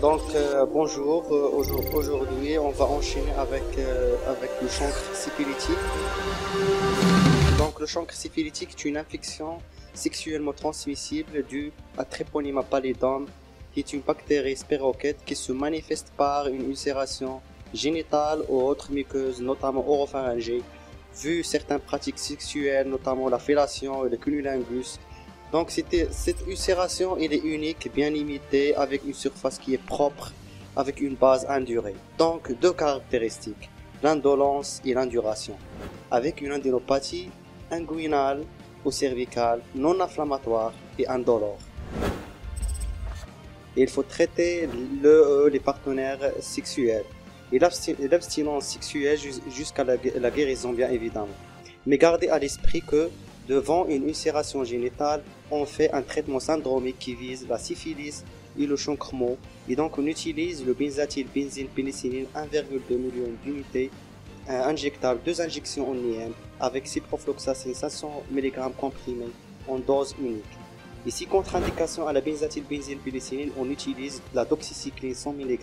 Donc euh, bonjour, euh, aujourd'hui on va enchaîner avec, euh, avec le chancre syphilitique. Donc le chancre syphilitique est une infection sexuellement transmissible due à Treponema pallidum qui est une bactérie spirochète qui se manifeste par une ulcération génitale ou autres muqueuses, notamment oropharyngée, vu certaines pratiques sexuelles, notamment la fellation et le cunnilingus, donc cette ulcération elle est unique, bien limitée, avec une surface qui est propre, avec une base indurée. Donc deux caractéristiques, l'indolence et l'induration, avec une indénopathie inguinale ou cervicale, non inflammatoire et indolore. Il faut traiter le, les partenaires sexuels et l'abstinence sexuelle jusqu'à la guérison bien évidemment. Mais gardez à l'esprit que Devant une ulcération génitale, on fait un traitement syndromique qui vise la syphilis et le chancrement. Et donc, on utilise le benzatyl benzine pénicilline 1,2 million d'unités injectables, deux injections en IM avec ciprofloxacine 500 mg comprimé en dose unique. Ici, contre-indication à la benzatyl benzine pénicilline, on utilise la doxycycline 100 mg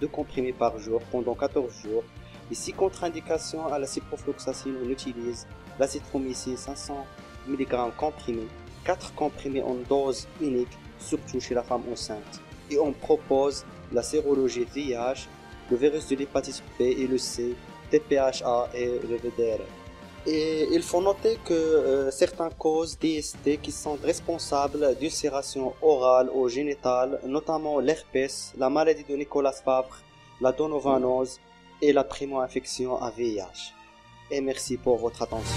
de comprimé par jour pendant 14 jours. Ici, contre-indication à la ciprofloxacine, on utilise l'azithromycine 500 mg comprimé, 4 comprimés en dose unique, surtout chez la femme enceinte. Et on propose la sérologie VIH, le virus de l'hépatite B et le C, TPHA et le VDR. Et il faut noter que euh, certaines causes d'IST qui sont responsables d'ulcération orale ou génitale, notamment l'herpès, la maladie de Nicolas Favre, la donovanose et la primo-infection à VIH. Et merci pour votre attention.